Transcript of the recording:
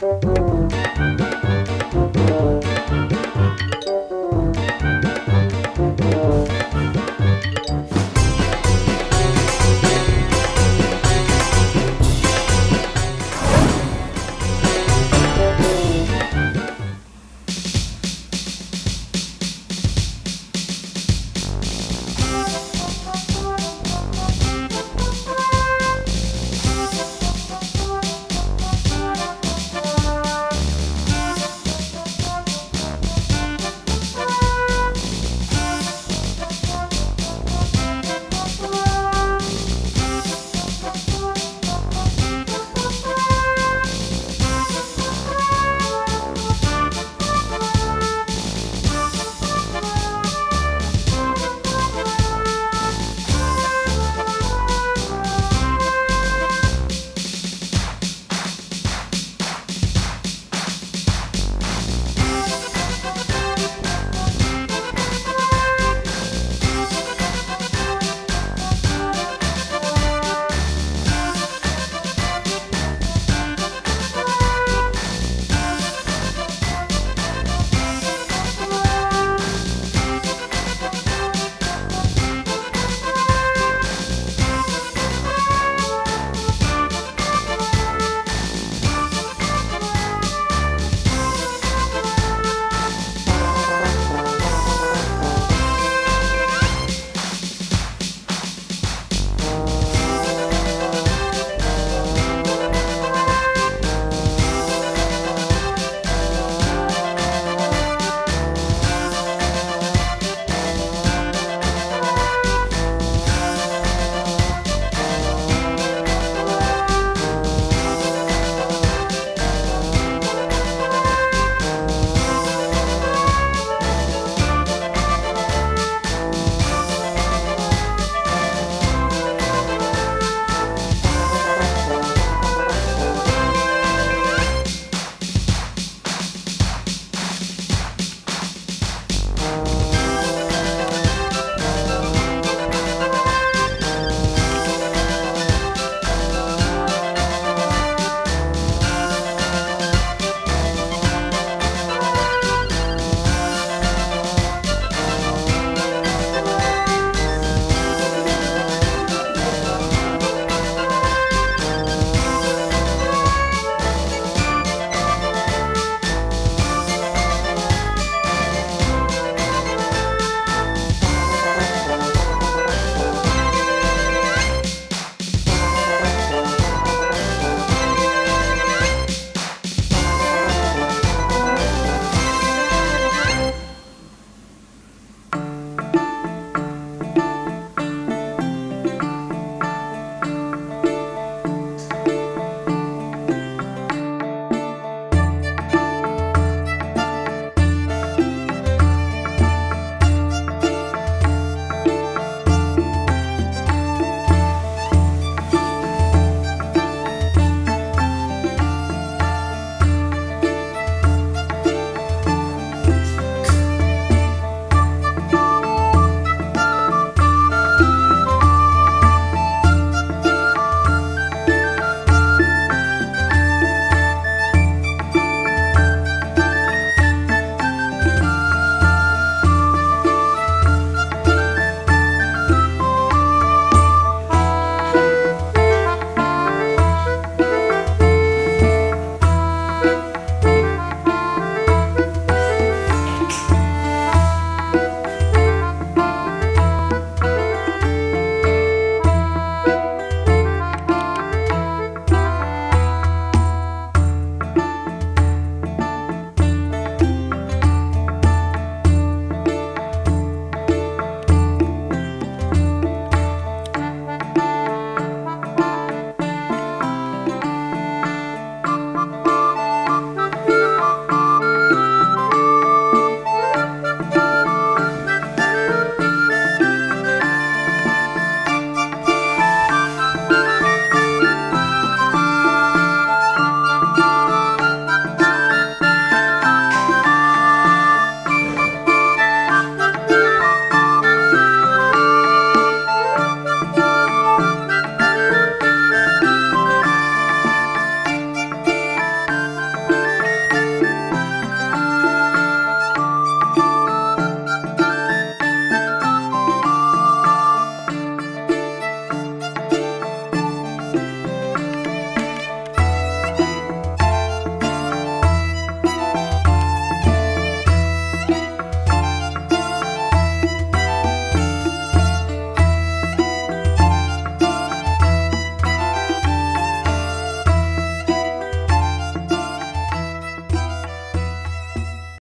Música